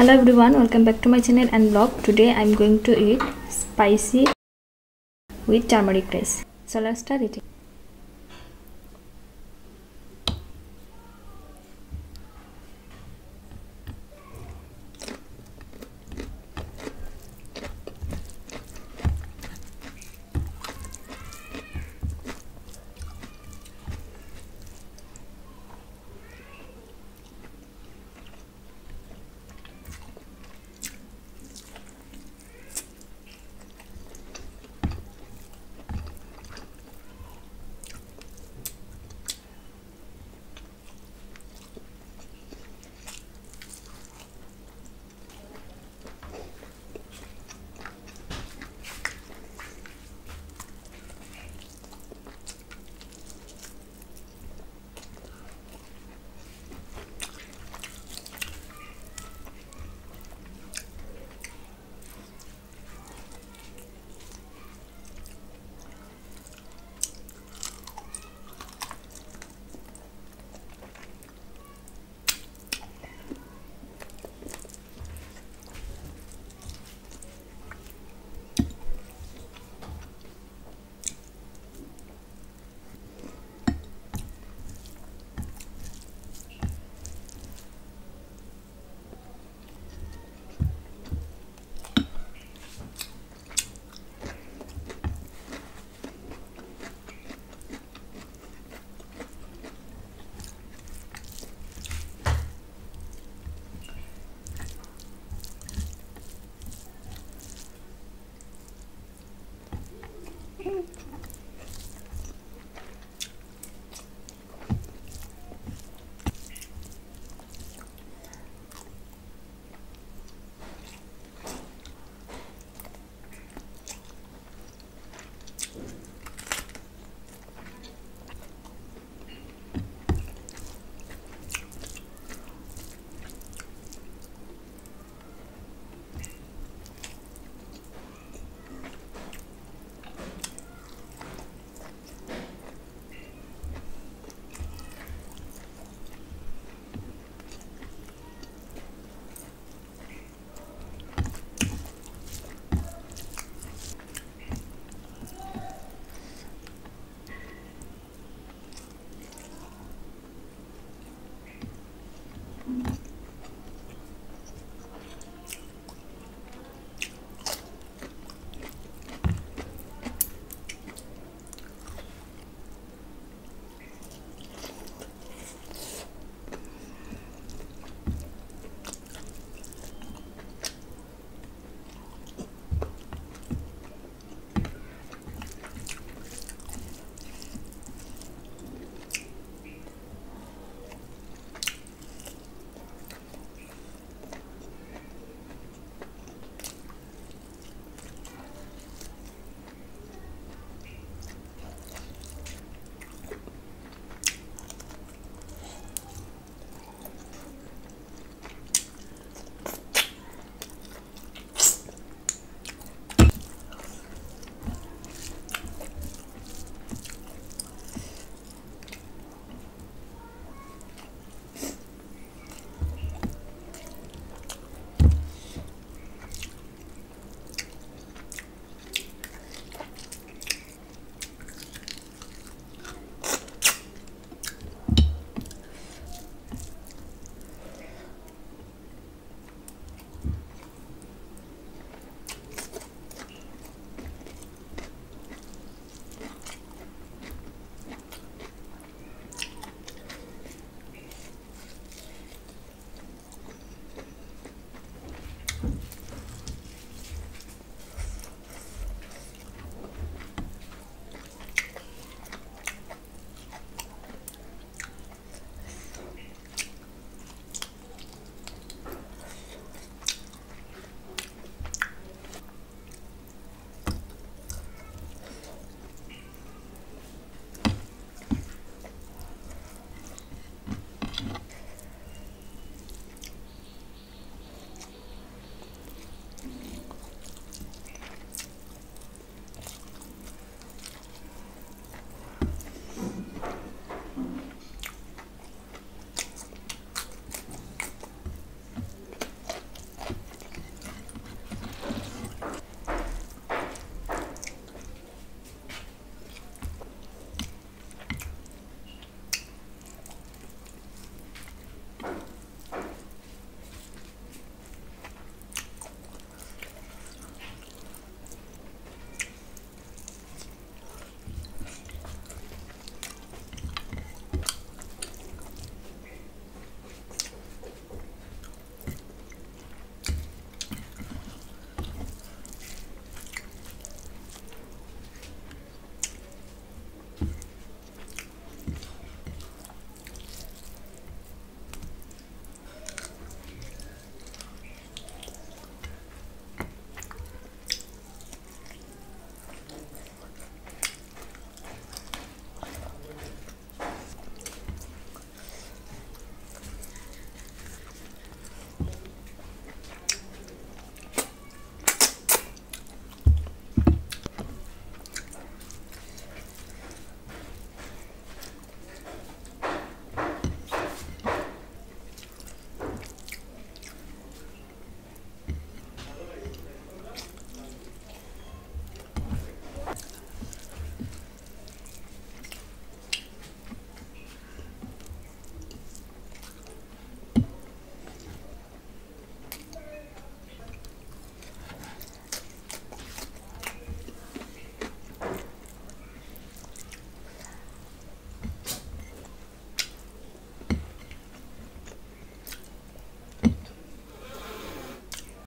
hello everyone welcome back to my channel N-vlog. Today i'm going to eat spicy with turmeric rice. So let's start eating.